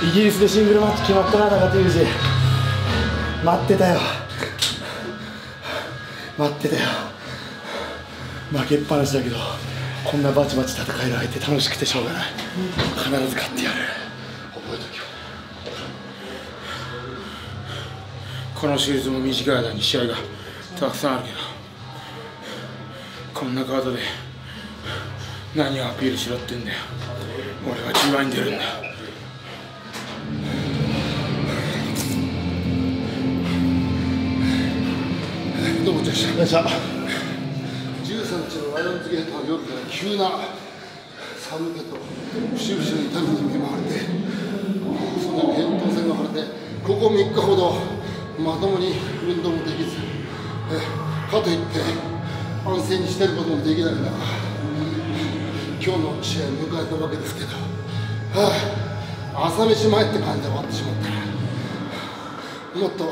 イギリスでシングルマッチ決まったな中田裕二。待ってたよ。待ってたよ。負けっぱなしだけどこんなバチバチ戦える相手楽しくてしょうがない。必ず勝ってやる。覚えときこのシリーズも短い間に試合がたくさんあるけどこんなカードで何をアピールしろってんだよ。俺は G1 に出るんだどうもじゃしたよいしょ13日のライオンズゲートの夜から急な寒気と節々の痛みに見舞われてその扁桃腺が腫れてここ3日ほどまともに運動もできずかといって安静にしてることもできない中今日の試合を迎えたわけですけど、はあ、朝飯前って感じで終わってしまったもっと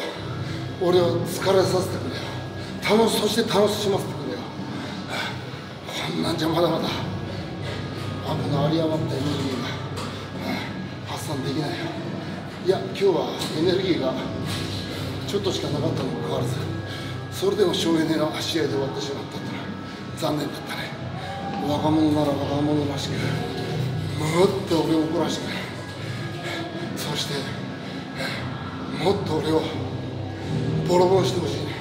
俺を疲れさせてくれよ楽しそして楽しませてくれよ、こんなんじゃまだまだ悪の有り余ったエネルギーが、発散できないよ。いや今日はエネルギーがちょっとしかなかったにもかかわらずそれでも省エネな試合で終わってしまったってのは残念だったね。若者なら若者らしくもっと俺を怒らしてそしてもっと俺をボロボロしてほしいね。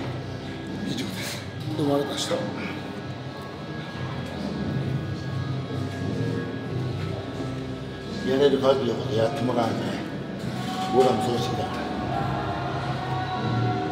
ですどうもありがとうございました。やれる限りのことやってもらわない俺らもそうしてきたから。